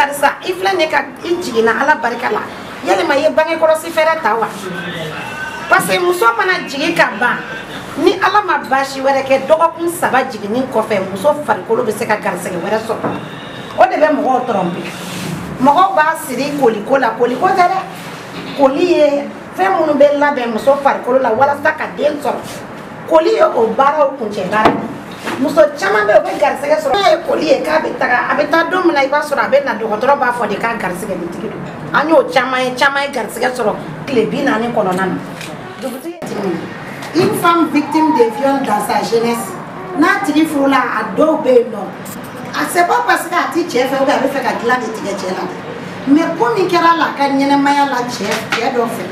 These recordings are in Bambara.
karisa i filɛ ne ka i jiginna ala barika la yalima i ye bange kɔlɔsi fɛɛrɛ ta wa parce que muso mana jigin ka ban ni ala ma baasi wɛrɛ kɛ dɔgɔkun saba jiginni kɔfɛ muso farikolo bɛ se ka garisɛgɛ wɛrɛ sɔrɔ o de bɛ mɔgɔw tɔrɔnpe mɔgɔw b'a siri koliko la koliko tɛ dɛ koli ye fɛn minnu bɛ labɛn muso farikolo la walasa ka den sɔrɔ koli ye o baaraw kuncɛ baara de muso caman bɛ o bɛ garisɛgɛ sɔrɔ n'a ye koli ye k'a bɛ taga a bɛ taa don min na i b'a sɔrɔ a bɛ na dɔgɔtɔrɔ b'a fɔ de k'a garisɛgɛ ni tigi don an y'o caman ye caman ye garisɛgɛ sɔrɔ tile bi naani kɔnɔna na dugutigi tigi une femme victime de viol dans sa jeunesse n'a tigi furula a dɔw bɛ yen nɔ a c'est pas parce que a ti cɛ fɛ ou bien a bɛ fɛ ka dilan de tigɛ cɛ la mais ko min kɛra la ka ɲɛnɛmaya la cɛ cɛ dɔ fɛ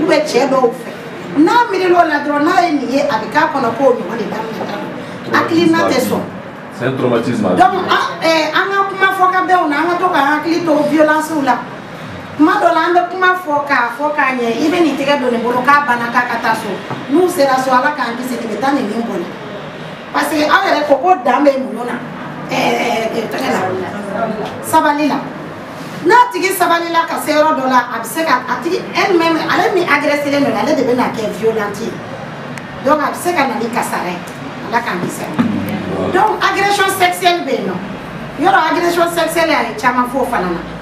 ou bien cɛ dɔw fɛ n'a miirila o la dɔrɔn n'a ye nin ye a bɛ k'a kɔnɔ k'o ɲɔgɔn de daminɛ ta don hakilina tɛ sɔn c'est un traumatisme donc an ka kuma fɔ ka bɛnw na an ka to ka hakili to violencew la kuma dɔ la an bɛ kuma fɔ k'a fɔ k'a ɲɛ i bɛ nin tɛgɛ don nin bolo k'a banna k'a ka taa so n'u sera so ala k'an kisi nin bɛ taa nin min bɔ la parce que aw yɛrɛ ko ko dan bɛ muɲu na fɛngɛ la sabali la n'a tigi sabali la ka se yɔrɔ dɔ la a bɛ se ka a tigi elle même ale min agresselen don ale de bɛ na kɛ violente ye donc a bɛ se ka na ni kasara ye ala k'an kisi donc agression sexuelle bɛ yen nɔ yɔrɔ agression sexuelle a ye caman fɔ o fana na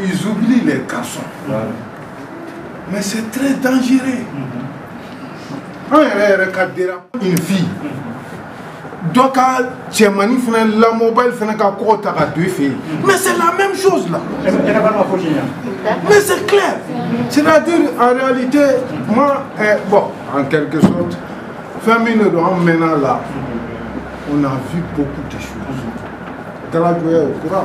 ils oublient les garçons mais c'est très dangereux mm-hmm. an yɛrɛ yɛrɛ ka dira une fille mm-hmm. dɔ ka cɛmani fana lamɔbali fana ka kɔgɔ ta ka don i fɛ yen mm-hmm. mais c'est la même chose là mais c'est clair c'est-à-dire en réalité moi eh, bon en quelque sorte fɛn min de don an mɛnna la on a vu beaucoup de choses dalagoya o kura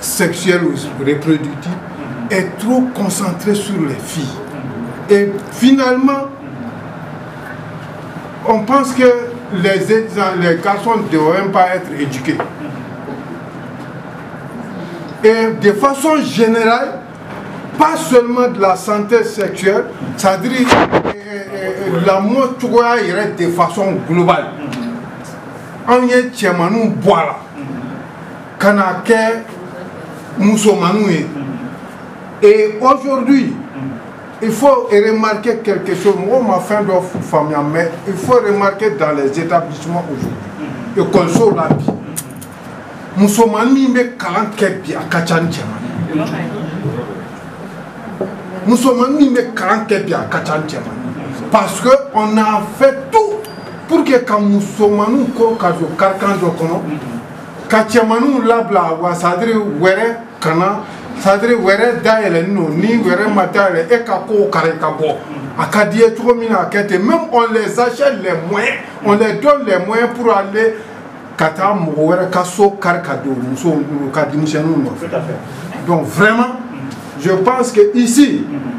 sexuelle ou reproductive est trop concentré sur les filles. Et finalement, on pense que les, les garçons ne devraient même pas être éduqués. Et de façon générale, pas seulement de la santé sexuelle, c'est-à-dire la cogoya irait de façon globale On y mm-hmm. mm-hmm. est bɔ a ka na kɛ musomaninw ye et aujourd'hui il faut remarquer quelque chose mɔgɔw ma fɛn dɔ faamuya mais il faut remarquer dans les établissements aujourd'hui ekɔlisow la bi musomanin min bɛ kalan kɛ bi a ka ca ni cɛman musomanin min bɛ kalan kɛ bi a ka ca ni cɛman parce que on a fait tout pour que ka musomaninw koro ka don karikan dɔ kɔnɔ ka cɛmanninw labila wa sadiri wɛrɛ kana sadiri wɛrɛ dayɛlɛni don ni wɛrɛ ma dayɛlɛ e ka kow kari ka bɔ a ka di ye cogo min na a kɛ ten même on les achète les moyens on les donne les moyens pour aller ka taa mɔgɔ wɛrɛ ka so kari ka don musow ka denmisɛnninw nɔfɛ donc vraiment je pense que ici mm -hmm.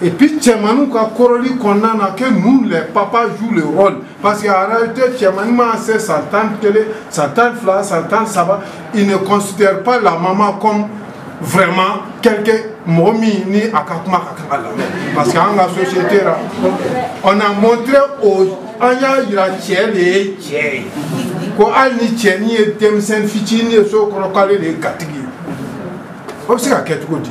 Et puis cɛmaniw ka kɔrɔli kɔnɔna na que nous les papas jouent le rôle parce que en réalité cɛmani ma se san tan ni kelen san tan ni fila san tan ni saba il ne considère pas la maman comme vraiment quelque mɔgɔ min ni a ka kuma ka kan ka lamɛn parce que an ka société la on a montré au an y'a yira cɛ de ye cɛ ye ko hali ni cɛnin ye denmisɛnnin fitinin ye so kɔnɔ k'ale de ye gatigi ye o bɛ se ka kɛ cogo di.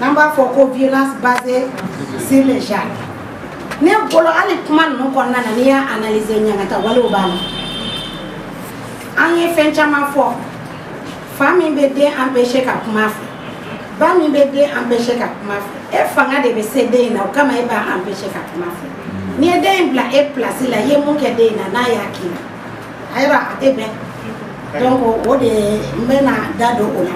n'an b'a fɔ ko violence basée sur le genre ne bolo hali kuma ninnu kɔnɔna na n'i y'a analyser ɲangata walew b'a la an ye fɛn caman fɔ fa min bɛ den empêcher ka kuma fɛ ba min bɛ den empêcher ka kuma fɛ e fanga de bɛ se den in na o kama e b'a empêcher ka kuma fɛ n'i ye den in bila e place la i ye mun kɛ den in na n'a y'a k'i la Ayiwa a tɛ bɛn o de n bɛ da don o la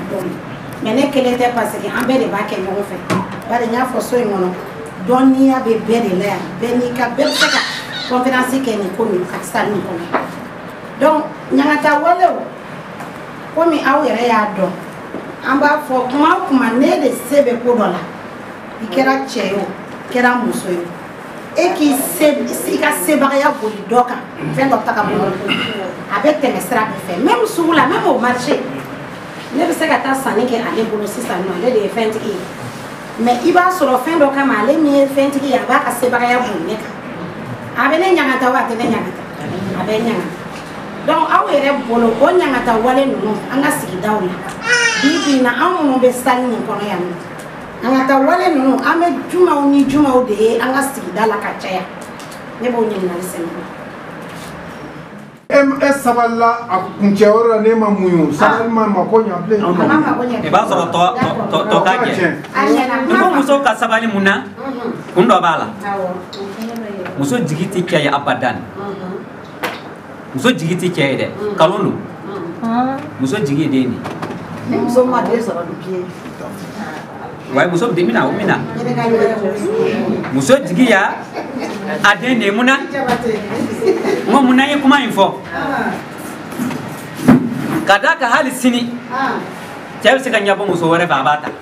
mɛ ne kelen tɛ parce que an bɛɛ de b'a kɛ ɲɔgɔn fɛ ba y'a fɔ so in kɔnɔ dɔnya bɛ bɛɛ de la yan bɛɛ ka bɛɛ se kafɛnsi kɛ nin ko ka sa nin kɔnɔ ɲagata wale komi aw yɛrɛ y'a dɔn an b'a fɔ kuma kuma ne de se bɛ ko dɔ la i kɛra cɛ ye kɛra muso ye e k'i i ka sebagaya boli dɔ kan fɛn dɔ ta ka bɔ a bɛ tɛmɛ sira bɛɛ fɛ même sugu la même au marché ne bɛ se ka taa sanni kɛ ale bolo sisan nɔ ale de ye fɛntigi ye mais i b'a sɔrɔ fɛn dɔ kama ale min ye fɛntigi ye a b'a ka sebagaya boli ne kan a bɛ ne ɲagata wa a tɛ ne ɲagata a bɛ ɲagata donc aw yɛrɛ bolo o ɲagata wale ninnu an ka sigidaw la bi bi in na anw minnu bɛ sali nin kɔnɔ yan nɔ an ka taa wale ninnu an bɛ jumaw ni jumaw de ye an ka sigida la ka caya ne b'o ɲininkali sɛnɛ e sabalila a kuncɛ yɔrɔ la ne ma muɲu ah. sabali ma mako ɲa bilen i b'a sɔrɔ tɔ ka jɛ numu muso ka sabali mun na kun dɔ b'a la muso jigi tɛ caya abadan muso jigi tɛ cɛ ye dɛ kalo don muso jigi ye den de ye muso bɛna o bɛna muso jigi ya a den de ye mun na n ko mun na n ye kuma in fɔ ka d'a kan hali sini cɛ bɛ se ka ɲɛbɔ muso wɛrɛ fɛ a b'a ta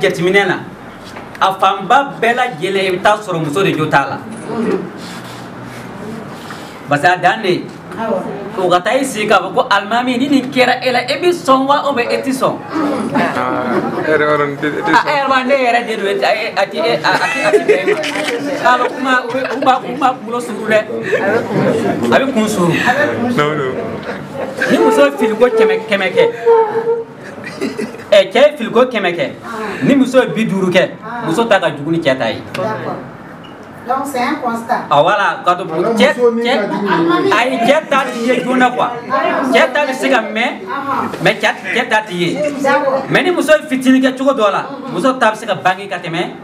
jateminɛ na a fanba bɛɛ lajɛlen i bɛ taa sɔrɔ muso de jo t'a la parce que a dan de ye o ka taa i sigi k'a fɔ ko alimami ni nin kɛra e la e bɛ sɔn wa ou bien e tɛ sɔn e yɛrɛ b'a dɔn ne yɛrɛ de don a ti e a ti a ti bɛn e ma k'a bɛ kuma u bɛ u b'a u b'a kunkolo suru dɛ a bɛ kun suru ni muso ye filiko kɛmɛ kɛmɛ kɛ ɛ cɛ ye filiko kɛmɛ kɛ ni muso ye bi duuru kɛ muso ta ka jugu ni cɛ ta ye Donc c'est un constat. Ah voilà, quand on peut dire ayi cɛ ta ti ye joona quoi. Cɛ ta bɛ se ka mɛn mais cɛ cɛ ta ti ye. Mais ni muso ye fitini kɛ cogo dɔ la, muso ta bɛ se ka bange ka tɛmɛ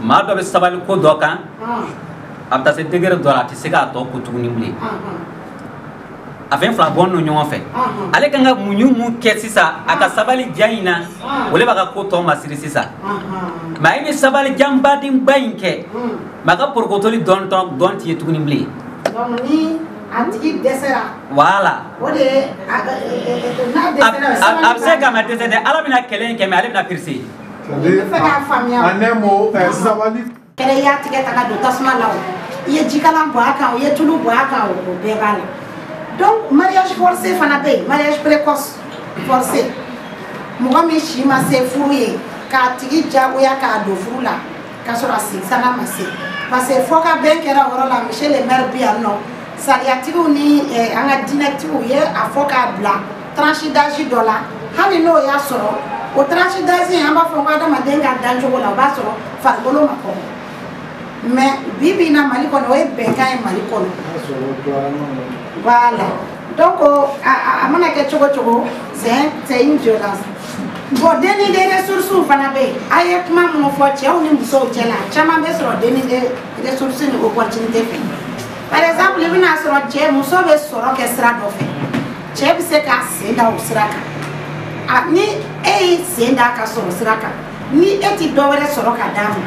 maa dɔ bɛ sabali ko dɔ kan a bɛ taa se degere dɔ la a tɛ se k'a tɔ ko tuguni bilen a fɛn fila bɔn don ɲɔgɔn fɛ ale kan ka muɲu mun kɛ sisan a ka sabali jan in na o le b'a ka ko tɔ masiri sisan mɛ a ye ni sabali jan badenba in kɛ mɛ a ka porokotoli dɔn dɔn tɛ ye tuguni bilen a tigi dɛsɛra wala o de ye n'a dɛsɛra a bɛ se ka ma dɛsɛ dɛ ala bɛna kɛlɛ in kɛ mɛ ale bɛna perese sabali kɛra i y'a tigɛ ta ka don tasuma la o i ye jikalan bɔ a kan o i ye tulu bɔ a kan o o bɛɛ b'a la donc mariage forcé fana bɛ yen mariage précoce forcé mɔgɔ min si ma se furu ye k'a tigi jagoya k'a don furu la k'a sɔrɔ a sinsana ma se parce que fɔ ka bɛn kɛra o yɔrɔ la monsieur le maire bɛ yan nɔ sariyatigiw ni an ka diinɛtigiw ye a fɔ k'a bila tranche d'âge dɔ la hali n'o y'a sɔrɔ o tranche d'âge an b'a fɔ ko adamaden ka dancogo la o b'a sɔrɔ farikolo ma kɔgɔ mais bi bi in na mali kɔnɔ o ye bɛnkan ye mali kɔnɔ voilà donc a mana kɛ cogo cogo c'est c'est une violence bɔn den ni den resursiw fana bɛ yen a ye kuma minnu fɔ cɛw ni musow cɛ la caman bɛ sɔrɔ den ni den resursi ni opportunité fɛ par exemple i bɛna sɔrɔ cɛ muso bɛ sɔrɔ kɛ sira dɔ fɛ cɛ bɛ se k'a sen da o sira kan a ni e y'i sen da ka sɔrɔ sira kan ni e tɛ dɔ wɛrɛ sɔrɔ ka d'a ma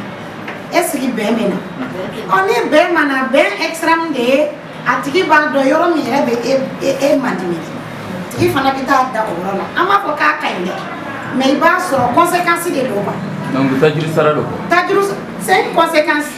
e sigi bɛn bɛ na ɔ ni bɛn ma na bɛn extrême de ye a tigi b'a dɔn yɔrɔ min yɛrɛ bɛ e e e mandimi tigi fana bɛ taa da o yɔrɔ la an b'a fɔ k'a ka ɲi dɛ mais i b'a sɔrɔ conséquence de don quoi. donc tajuru sara don. tajuru c'est une conséquence.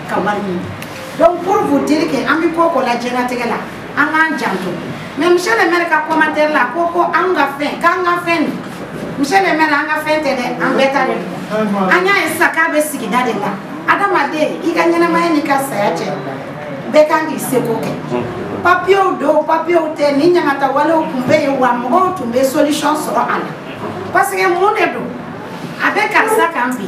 ka wari ɲini donc pour vous dire que an bɛ ko ko la diɲɛlatigɛ la an k'an janto mais monsieur le maire ka commentaire la ko ko an ka fɛn k'an ka fɛn de monsieur le maire an ka fɛn tɛ dɛ an bɛɛ ta de don an y'a ye sisan k'a bɛ sigida de la adamaden i ka ɲɛnamaya n'i ka saya cɛ bɛɛ kan k'i seko kɛ papiyew don papiyew tɛ ni ɲagata walew tun bɛ yen wa mɔgɔw tun bɛ solution sɔrɔ a la parce que mun de don a bɛ karisa kan bi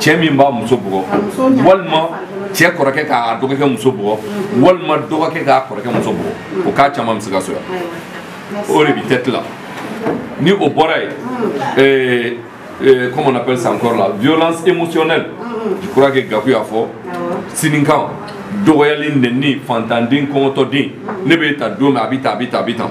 cɛ min b'a muso bugɔ walima cɛ kɔrɔkɛ k'a dɔgɔkɛ muso bugɔ walima dɔgɔkɛ k'a kɔrɔkɛ muso bugɔ o k'a caman bɛ se ka soya o de bi tɛ tila ni o bɔra yen ee euh, comment on appelle ça encore là violence émotionnelle je crois que gaku y'a fɔ sininkan dɔgɔyali nɛni fantanden kɔngɔtɔden ne bɛ ta don min a bɛ ta a bɛ ta a bɛ ta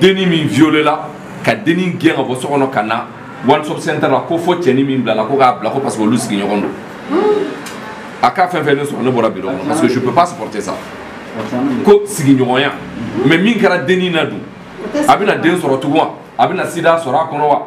denni min violela ka denni gɛn ka bɔ so kɔnɔ ka na one stop center la ko fo cɛni min bilala ko k'a bila ko parce que olu sigiɲɔgɔn don a ka fɛn fɛn ne sɔrɔ ne bɔra biro kɔnɔ parce que je peux pas supporter ça ko sigiɲɔgɔnya mais min kɛra denni na dun a bɛna den sɔrɔ tugun wa a bɛna sida sɔrɔ a kɔnɔ wa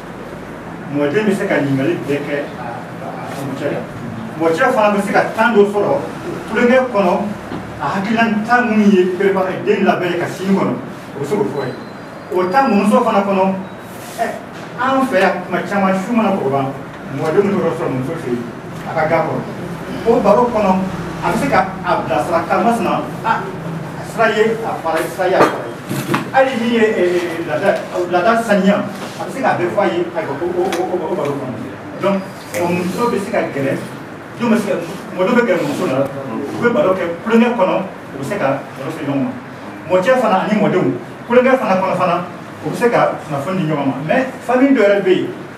mɔgɔ den bɛ se ka ɲininkali bɛɛ kɛ a cɛ la mɔgɔ cɛ fana bɛ se ka tan dɔ sɔrɔ tulonkɛ kɔnɔ a hakilila tan minnu ye perepare den labɛn ka sini kɔnɔ o bɛ se k'o fɔ ye o tan ninnu sɔrɔ fana kɔnɔ ɛ an fɛ yan kuma caman su mana kɔrɔba mɔgɔ den minnu yɔrɔ sɔrɔ muso fɛ yen a ka ga kɔrɔ o baro kɔnɔ a bɛ se ka a bilasira karimasina a sira ye a fara sira ye a fara ye hali min ye laada saniya a bɛ se k'a bɛɛ fɔ a ye a ko o baro kɔnɔ donc muso bɛ se ka gɛlɛn don bɛ se ka mɔgɔ dɔ bɛ gɛrɛ muso la u bɛ baro kɛ kulonkɛ kɔnɔ u bɛ se ka baro se ɲɔgɔn ma mɔcɛ fana ani mɔdenw kulonkɛ fana kɔnɔ fana u bɛ se ka kunnafoni di ɲɔgɔn ma mɛ famille dɔ yɛrɛ bɛ yen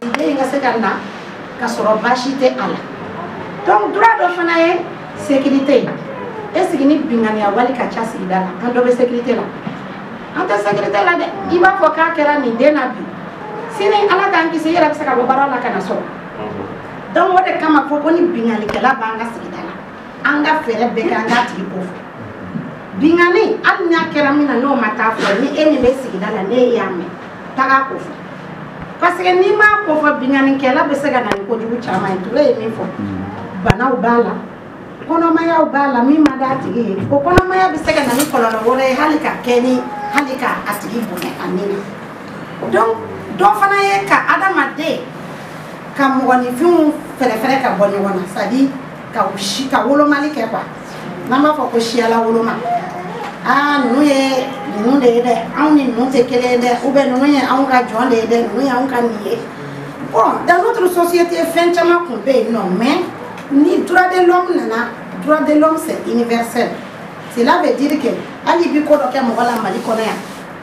den in ka se ka na ka sɔrɔ baasi tɛ a la donc droit dɔ fana ye sécurité est ce que ni binganiya wali ka ca sigida la an dɔ bɛ sécurité la an tɛ sécurité la dɛ i b'a fɔ k'a kɛra nin den na bi sini ala k'an kisi i yɛrɛ bɛ se ka bɔ baara la ka na sɔrɔ donc o de kama fɔ ko ni binganikɛla b'an ka sigida la an ka fɛɛrɛ bɛɛ kɛ an k'a tigi ko fɔ bingani hali n'a kɛra min na n'o ma taa fɔ ni e min bɛ sigida la ne ye y'a mɛn taga ko fɔ parce que n'i m'a ko fɔ binkannikɛla bɛ se ka na ni kojugu caman ye ture ye min fɔ banaw b'a la kɔnɔmayaw b'a la min ma d'a tigi ye o kɔnɔmaya bɛ se ka na ni kɔlɔlɔ wɛrɛ ye hali ka kɛ ni hali ka a tigi bonya a ni na donc dɔ fana ye ka adamaden ka mɔgɔninfinw fɛrɛfɛrɛ ka bɔ ɲɔgɔn na c'est à dire ka u si ka wolomali kɛ quoi n'an b'a fɔ ko siyala woloma aa ninnu ye ninnu de ye dɛ anw ni ninnu tɛ kelen ye dɛ ou bien ninnu ye anw ka jɔn de ye dɛ ninnu ye anw ka nin ye bon dans notre société fɛn caman tun bɛ yen nɔ mais ni droit de l'homme nana droit de l'homme c'est universel cela veut dire que hali i bɛ ko dɔ kɛ mɔgɔ la mali kɔnɔ yan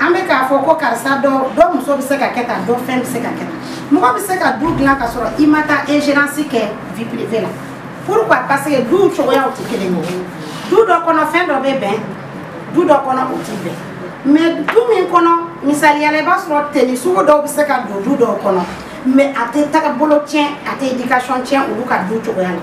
an bɛ k'a fɔ ko karisa dɔ dɔ muso bɛ se ka kɛ tan dɔ fɛn bɛ se ka kɛ tan mɔgɔ bɛ se ka du dilan ka sɔrɔ i ma taa ingérence kɛ vie privée la pourquoi parce que duw cogoyaw tɛ kelen ye du dɔ kɔnɔ fɛn dɔ bɛ bɛn du dɔ kɔnɔ o tɛ bɛn mais du min kɔnɔ misaliyala i b'a sɔrɔ teni sugu dɔw bɛ se ka don du dɔw kɔnɔ mais a tɛ taga bolo tiɲɛ a tɛ éducation tiɲɛ olu ka du cogoya la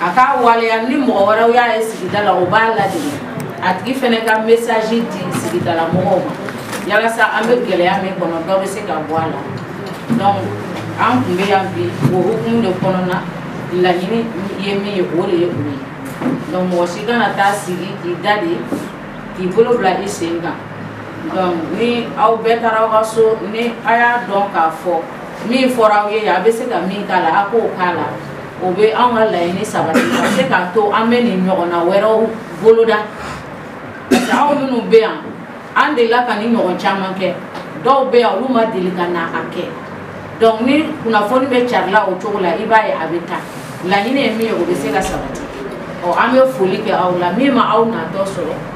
a k'a waleya ni mɔgɔ wɛrɛw y'a ye sigida la o b'a ladege a tigi fɛnɛ ka mesaji di sigidala mɔgɔw ma yalasa an bɛ gɛlɛya min kɔnɔ dɔ bɛ se ka bɔ a la donc an tun bɛ yan bi o hukumu de kɔnɔna laɲini ye min ye o de ye o ye donc mɔgɔ si kana taa sigi k'i da de k'i bolo bila i sen kan donc ni aw bɛɛ taara aw ka so ni a y'a dɔn k'a fɔ min fɔra aw ye a bɛ se ka min k'a la a k'o k'a la o bɛ anw ka laɲini sabati a bɛ se k'a to an bɛ nin ɲɔgɔnna wɛrɛw boloda anw minnu bɛ yan an delila ka ni ɲɔgɔn caman kɛ dɔw bɛ yan olu ma deli ka na a kɛ donc ni kunnafoni bɛ carila o cogo la i b'a ye a bɛ taa laɲini ye min ye o bɛ se ka sabati ɔ an bɛ foli kɛ aw la min ma aw natɔ sɔrɔ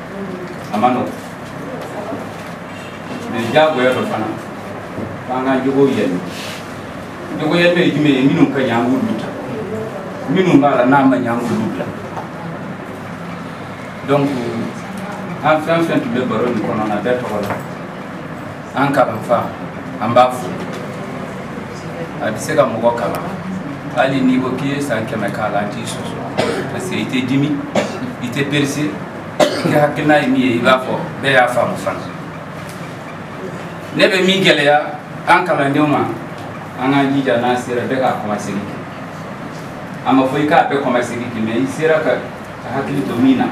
a ma nɔgɔ mɛ diyagoya dɔ fana f'an ka jogow yɛlɛma jogo yɛlɛma ye jumɛn ye minnu ka ɲi an b'olu ta minnu b'a la n'a ma ɲɛ an b'olu bila donc an fɛn fɛn tun bɛ baro nin kɔnɔ na bɛɛ tɔgɔ la an kalanfa an b'a fo a bɛ se ka mɔgɔ kalan hali n'i ko k'i ye san kɛmɛ k'a la an t'i sɔsɔ parce que i tɛ dimi i tɛ perese i ka hakilina ye min ye i b'a fɔ bɛɛ y'a faamu fana ne bɛ min gɛlɛya an kalandenw ma an k'an jija n'an sera bɛɛ k'a kɔmasegin kɛ a ma fɔ i k'a bɛɛ kɔmasegin kɛ mɛ i sera ka hakili to min na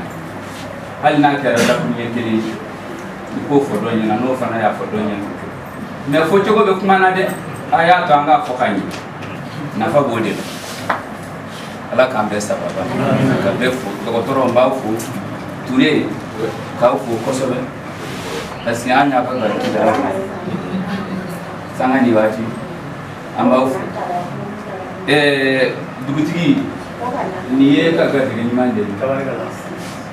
hali n'a kɛra lakun ɲɛ kelen ye i k'o fɔ dɔ ɲɛna n'o fana y'a fɔ dɔ ɲɛna mɛ fo cogo bɛ kuma na dɛ a y'a to an k'a fɔ ka ɲɛ nafa b'o de la ala k'an bɛɛ sababa ka bɛɛ fo dɔgɔtɔrɔ n b'aw fo ture k'aw fo kosɛbɛ parce que an y'a ka gari kidara kan sanga ni waati an b'aw fo dugutigi nin ye ka garijɛgɛ ɲuman de ye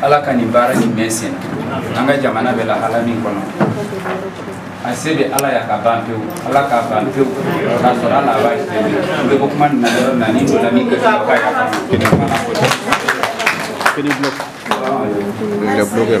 ala ka nin baara nin mɛn sen an ka jamana bɛ lahala min kɔnɔ a se bɛ ala y'a ka ban pewu ala k'a ban pewu k'a sɔrɔ ala b'a ye pewu n bɛ bɔ kuma nin na yɔrɔ na ni donna min kɛ ka y'a kan kelen fana ko tɛ. Kini blok. Kini blok ya.